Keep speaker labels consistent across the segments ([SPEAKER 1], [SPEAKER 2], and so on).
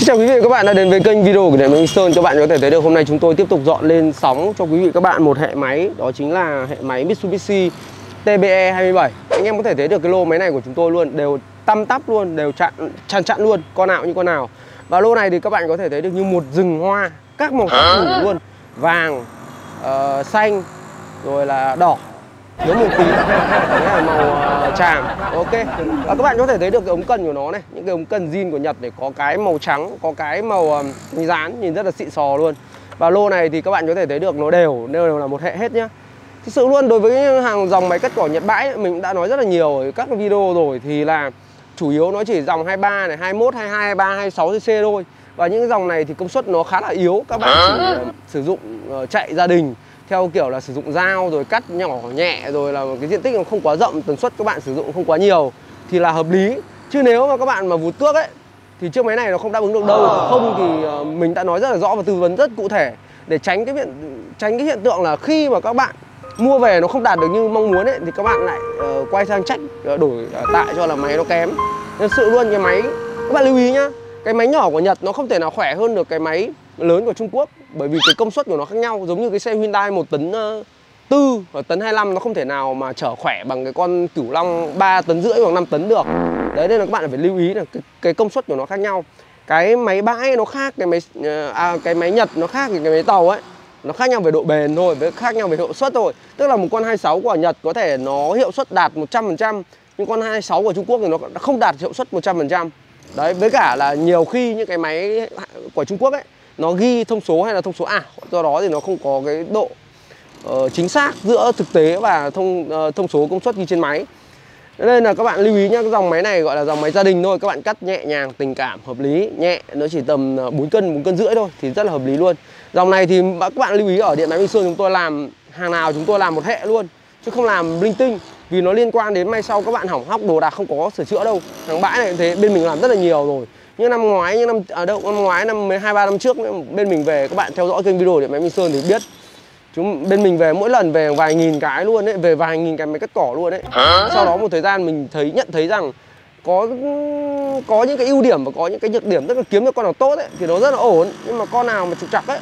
[SPEAKER 1] Xin chào quý vị và các bạn đã đến với kênh video của Điện Máy Sơn. Cho bạn có thể thấy được hôm nay chúng tôi tiếp tục dọn lên sóng cho quý vị các bạn một hệ máy. Đó chính là hệ máy Mitsubishi TBE 27 Anh em có thể thấy được cái lô máy này của chúng tôi luôn Đều tăm tắp luôn, đều chặn chặn chặn luôn Con nào như con nào. Và lô này thì các bạn có thể thấy được như một rừng hoa Các màu sắc đủ luôn. Vàng, uh, xanh, rồi là đỏ thiếu một tí. Đấy là màu ờ, tràm. Ok. Và các bạn có thể thấy được cái ống cần của nó này. Những cái ống cần zin của nhật để có cái màu trắng có cái màu ờ, dán nhìn rất là xịn sò luôn. Và lô này thì các bạn có thể thấy được nó đều đều là một hệ hết nhá. Thực sự luôn đối với hàng dòng máy cắt cỏ nhật bãi mình đã nói rất là nhiều ở các video rồi thì là chủ yếu nó chỉ dòng 23 này 21 22 23 26 cc thôi. Và những dòng này thì công suất nó khá là yếu. Các bạn chỉ sử dụng uh, chạy gia đình theo kiểu là sử dụng dao rồi cắt nhỏ nhẹ rồi là cái diện tích nó không quá rộng tần suất các bạn sử dụng không quá nhiều thì là hợp lý. Chứ nếu mà các bạn mà vụt tước ấy thì chiếc máy này nó không đáp ứng được đâu. Không thì ờ, mình đã nói rất là rõ và tư vấn rất cụ thể để tránh cái hiện tránh cái hiện tượng là khi mà các bạn mua về nó không đạt được như mong muốn ấy thì các bạn lại uh, quay sang trách uh, đổi uh, tại cho là máy nó kém. Thật sự luôn cái máy các bạn lưu ý nhá cái máy nhỏ của Nhật nó không thể nào khỏe hơn được cái máy lớn của Trung Quốc bởi vì cái công suất của nó khác nhau. Giống như cái xe Hyundai một tấn uh, tư và tấn 25 nó không thể nào mà chở khỏe bằng cái con cửu long 3 tấn rưỡi hoặc 5 tấn được. Đấy nên là các bạn phải lưu ý là cái, cái công suất của nó khác nhau. Cái máy bãi nó khác cái máy ờ, à, cái máy nhật nó khác cái máy tàu ấy nó khác nhau về độ bền thôi với khác nhau về hiệu suất thôi. Tức là một con 26 của nhật có thể nó hiệu suất đạt 100% nhưng con 26 của trung quốc thì nó không đạt hiệu suất 100% đấy với cả là nhiều khi những cái máy của trung quốc ấy nó ghi thông số hay là thông số ảo do đó thì nó không có cái độ uh, chính xác giữa thực tế và thông uh, thông số công suất ghi trên máy. Nên là các bạn lưu ý nhé cái dòng máy này gọi là dòng máy gia đình thôi các bạn cắt nhẹ nhàng tình cảm hợp lý nhẹ nó chỉ tầm ờ, 4 cân 4 cân rưỡi thôi thì rất là hợp lý luôn. Dòng này thì các bạn lưu ý ở điện máy Minh Sơn chúng tôi làm hàng nào chúng tôi làm một hệ luôn chứ không làm linh tinh vì nó liên quan đến may sau các bạn hỏng hóc đồ đạc không có sửa chữa đâu. Hàng bãi này thế bên mình làm rất là nhiều rồi. Như năm ngoái như năm ở à đâu năm ngoái năm hai ba năm trước bên mình về các bạn theo dõi kênh video điện máy Minh Sơn thì biết. Chúng bên mình về mỗi lần về vài nghìn cái luôn đấy về vài nghìn cái máy cắt cỏ luôn đấy sau đó một thời gian mình thấy nhận thấy rằng có có những cái ưu điểm và có những cái nhược điểm tức là kiếm được con nào tốt ấy thì nó rất là ổn. Nhưng mà con nào mà trục trặc ấy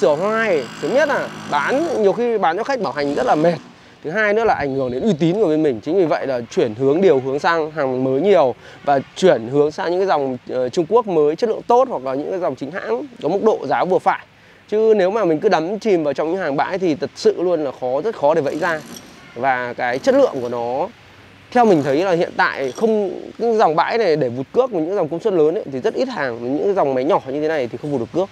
[SPEAKER 1] sửa hoài thứ nhất là bán nhiều khi bán cho khách bảo hành rất là mệt thứ hai nữa là ảnh hưởng đến uy tín của bên mình. Chính vì vậy là chuyển hướng điều hướng sang hàng mới nhiều và chuyển hướng sang những cái dòng uh, Trung Quốc mới chất lượng tốt hoặc là những cái dòng chính hãng có mức độ giá vừa phải. Chứ nếu mà mình cứ đắm chìm vào trong những hàng bãi thì thật sự luôn là khó rất khó để vẫy ra. Và cái chất lượng của nó theo mình thấy là hiện tại không những dòng bãi này để vụt cước những dòng công suất lớn ấy, thì rất ít hàng. Những dòng máy nhỏ như thế này thì không vụt được cước.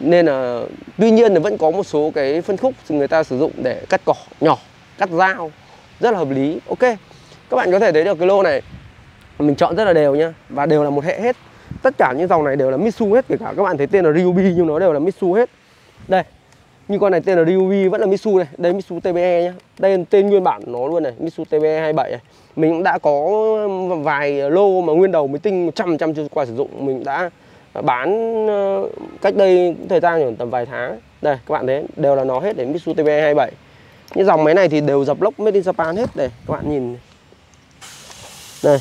[SPEAKER 1] Nên là tuy nhiên là vẫn có một số cái phân khúc người ta sử dụng để cắt cỏ nhỏ cắt dao, rất là hợp lý. Ok, các bạn có thể thấy được cái lô này. Mình chọn rất là đều nhá, và đều là một hệ hết. Tất cả những dòng này đều là Mitsu hết, kể cả các bạn thấy tên là Ryubi nhưng nó đều là Mitsu hết. Đây, như con này tên là Ryubi, vẫn là Mitsu này. Đây, Mitsu TBE nhá. Đây, tên nguyên bản nó luôn này, Mitsu TBE 27 này. Mình cũng đã có vài lô mà nguyên đầu mới tinh 100 trăm chưa qua sử dụng. Mình đã bán ờ, cách đây thời gian tầm vài tháng. Đây, các bạn thấy, đều là nó hết để Mitsu TBE 27 những dòng máy này thì đều dập lốc made in Japan hết đây các bạn nhìn đây.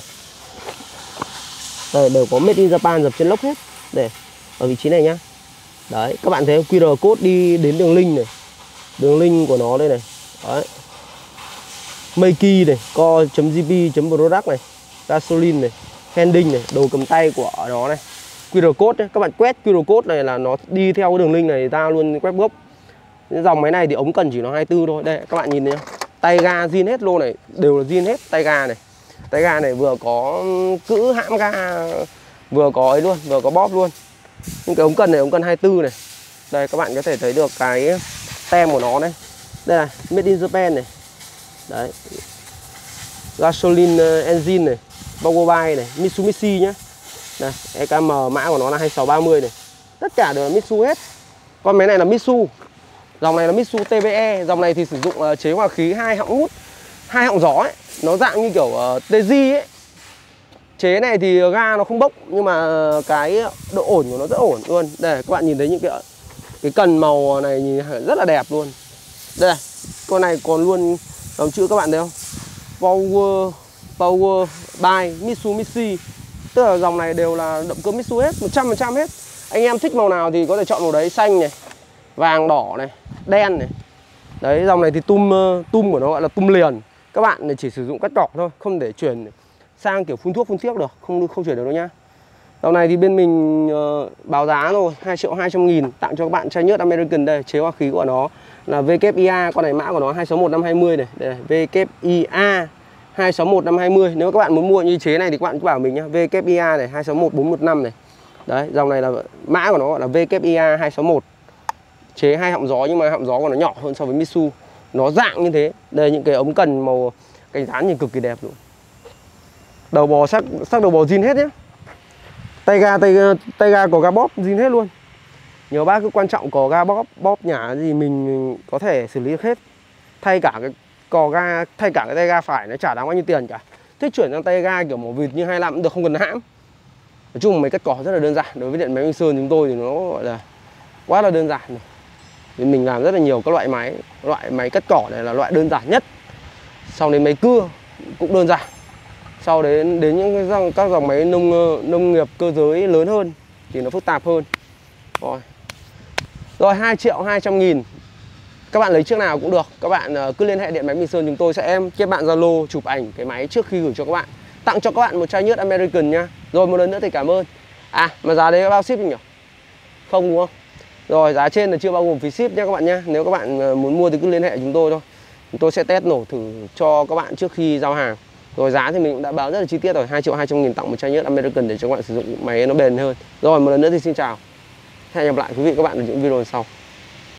[SPEAKER 1] Đây, đều có made in Japan dập trên lốc hết. Để ở vị trí này nhá. Đấy, các bạn thấy QR code đi đến đường link này. Đường link của nó đây này. Đấy. Makey này, co.gp.product này, gasoline này handing này, đồ cầm tay của nó này. QR code nhé. các bạn quét QR code này là nó đi theo cái đường link này ra luôn web gốc dòng máy này thì ống cần chỉ nó 24 thôi. Đây, các bạn nhìn nhá. tay ga zin hết lô này, đều là zin hết tay ga này. Tay ga này vừa có cữ hãm ga, vừa có ấy luôn, vừa có bóp luôn. Những cái ống cần này, ống cần 24 này. Đây, các bạn có thể thấy được cái tem của nó đây đây là made in Japan này. Đấy. Gasoline uh, engine này Bogobai này, Mitsubishi nhá. Đây, EKM mã của nó là 2630 này. Tất cả đều là Mitsu hết. Con máy này là Mitsu. Dòng này là Mitsu TBE, dòng này thì sử dụng uh, chế hòa khí hai họng hút, hai họng gió ấy, nó dạng như kiểu ờ, uh, TZ ấy. Chế này thì ga nó không bốc nhưng mà ờ, cái độ ổn của nó rất ổn luôn. Đây các bạn nhìn thấy những cái cái cần màu này nhìn rất là đẹp luôn. Đây, con này còn luôn dòng chữ các bạn thấy không? Power Power by Mitsubishi tức là dòng này đều là động cơ Mitsu hết 100% hết anh em thích màu nào thì có thể chọn màu đấy xanh này vàng đỏ này đen này. Đấy dòng này thì tum tum của nó gọi là tum liền. Các bạn chỉ sử dụng cắt cọc thôi không để chuyển sang kiểu phun thuốc phun thiếc được không không chuyển được đâu nhá. Dòng này thì bên mình uh, báo giá rồi 2 triệu 200 nghìn tặng cho các bạn chai nhớt American đây chế hoa khí của nó là VKIA con này mã của nó 261520 này đây này, VKIA 261520 nếu các bạn muốn mua như chế này thì các bạn cứ bảo mình nhá VKIA này 261415 này. Đấy dòng này là mã của nó gọi là VKIA 261 chế hai họng gió nhưng mà họng gió của nó nhỏ hơn so với Mitsu. Nó dạng như thế. Đây, những cái ống cần màu cánh rán nhìn cực kỳ đẹp luôn. Đầu bò sắc sắc đầu bò zin hết nhé tay ga, tay tay ga có ga bóp zin hết luôn. Nhiều bác cứ quan trọng có ga bóp bóp nhả gì mình có thể xử lý được hết. Thay cả cái cò ga, thay cả cái tay ga phải nó chả đáng bao nhiêu tiền cả. Thích chuyển sang tay ga kiểu màu vịt như 25 cũng được, không cần hãm nói chung mấy cắt cỏ rất là đơn giản. Đối với điện máy Minh Sơn chúng tôi thì nó gọi là quá là đơn giản này thì mình làm rất là nhiều các loại máy. Loại máy cắt cỏ này là loại đơn giản nhất. Sau đến máy cưa cũng đơn giản. Sau đến đến những cái dòng, các dòng máy nông ờ, nông nghiệp cơ giới lớn hơn thì nó phức tạp hơn. Rồi. Rồi 2 triệu 200 nghìn. Các bạn lấy trước nào cũng được. Các bạn ờ, cứ liên hệ điện máy bình Sơn chúng tôi sẽ em kết bạn Zalo chụp ảnh cái máy trước khi gửi cho các bạn. Tặng cho các bạn một chai nhớt American nhá rồi một lần nữa thì cảm ơn. À mà giá đấy bao ship nhỉ? Không đúng không? Rồi, giá trên là chưa bao gồm phí ship nha các bạn nhé. Nếu các bạn ờ, muốn mua thì cứ liên hệ chúng tôi thôi. Chúng tôi sẽ test nổ thử cho các bạn trước khi giao hàng. Rồi, giá thì mình cũng đã báo rất là chi tiết rồi. 2 triệu 200 nghìn tặng một chai nhớt American để cho các bạn sử dụng máy nó bền hơn. Rồi, một lần nữa thì xin chào. Hẹn gặp lại quý vị các bạn ở những video sau.